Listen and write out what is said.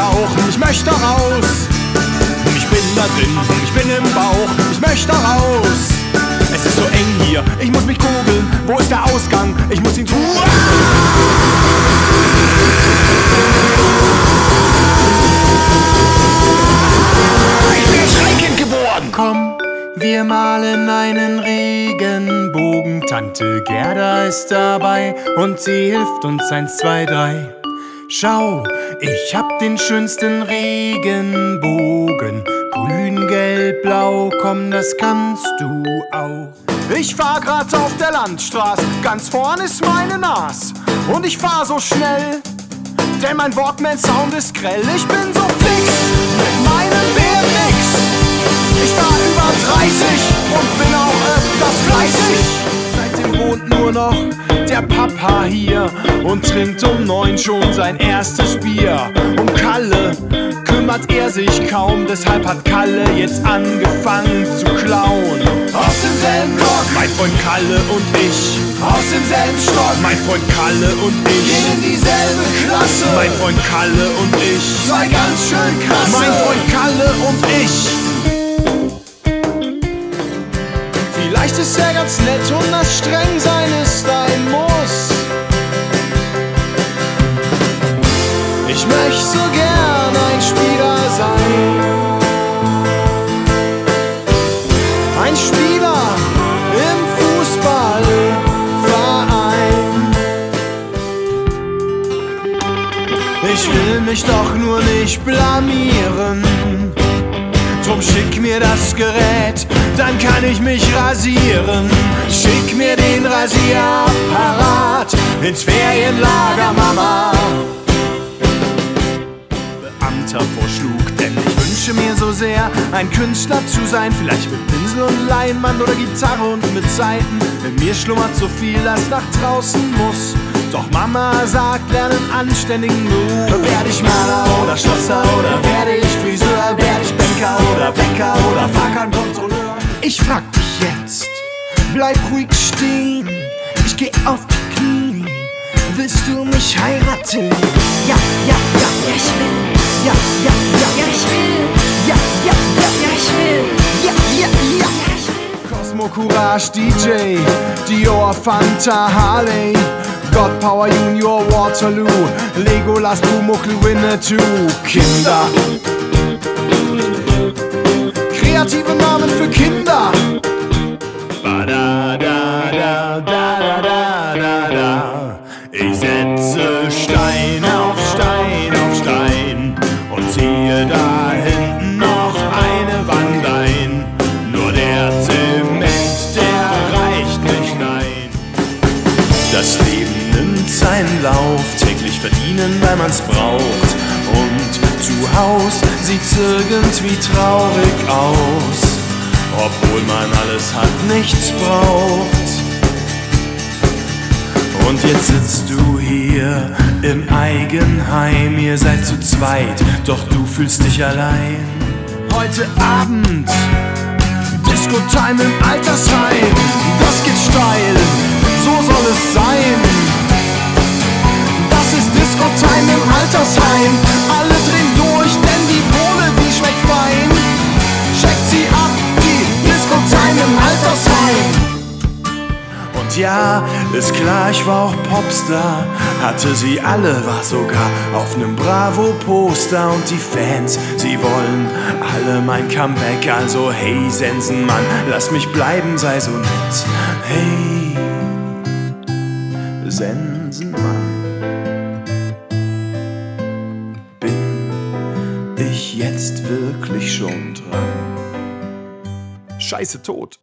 Bauch, ich möchte raus. Ich bin da drin, ich bin im Bauch, ich möchte raus. Es ist so eng hier, ich muss mich kugeln. Wo ist der Ausgang? Ich muss ihn tun. Ich bin Schreikind geworden. Komm, wir malen einen Regenbogen. Tante Gerda ist dabei und sie hilft uns eins, zwei, drei. Schau, ich hab den schönsten Regenbogen. Grün, gelb, blau, komm, das kannst du auch. Ich fahr grad auf der Landstraße, ganz vorn ist meine Nas. Und ich fahr so schnell, denn mein Walkman-Sound ist grell. Ich bin so fix mit meinem BMX. Ich fahr über 30 und bin auch öfters fleißig. Seitdem wohnt nur noch der Papa hier und trinkt um neun schon sein erstes Bier. Um Kalle kümmert er sich kaum, deshalb hat Kalle jetzt angefangen zu klauen. Aus demselben Block, mein Freund Kalle und ich. Aus demselben Stock, mein Freund Kalle und ich. Gehen in dieselbe Klasse, mein Freund Kalle und ich. Zwei ganz schön krasse, mein Freund Kalle und ich. Ich möchte so gern ein Spieler sein. Ein Spieler im Fußballverein. Ich will mich doch nur nicht blamieren. Drum schick mir das Gerät, dann kann ich mich rasieren. Schick mir den Rasierapparat ins Ferienlager, Mama. Sehr, ein Künstler zu sein. Vielleicht mit Pinsel und Leinwand oder Gitarre und mit Saiten. In mir schlummert so viel, das nach draußen muss. Doch Mama sagt, lerne einen anständigen Beruf. Werde ich Maler oder Schlosser oder werde ich Friseur? Werde ich Banker oder Bäcker oder Fahrkartenkontrolleur? Ich frag dich jetzt, bleib ruhig stehen. Ich geh auf die Knie. Willst du mich heiraten? Ja, ja, ja, Ja, ich will, ja, ja, ja, ja, ich will, Cosmo Courage DJ, Dior Fanta Harley, God Power Junior Waterloo, Legolas Pumuckl Winnetou, Kinder. Kreative Namen für Kinder. Ich setze Stein auf Stein auf Stein und ziehe da verdienen, weil man's braucht. Und zu Haus sieht's irgendwie traurig aus, obwohl man alles hat, nichts braucht. Und jetzt sitzt du hier im Eigenheim, ihr seid zu zweit, doch du fühlst dich allein. Heute Abend Disco-Time im Altersheim, Und ja, ist klar, ich war auch Popstar. Hatte sie alle, war sogar auf nem Bravo-Poster. Und die Fans, sie wollen alle mein Comeback. Also hey, Sensenmann, lass mich bleiben, sei so nett. Hey, Sensenmann. Bin ich jetzt wirklich schon dran? Scheiße tot.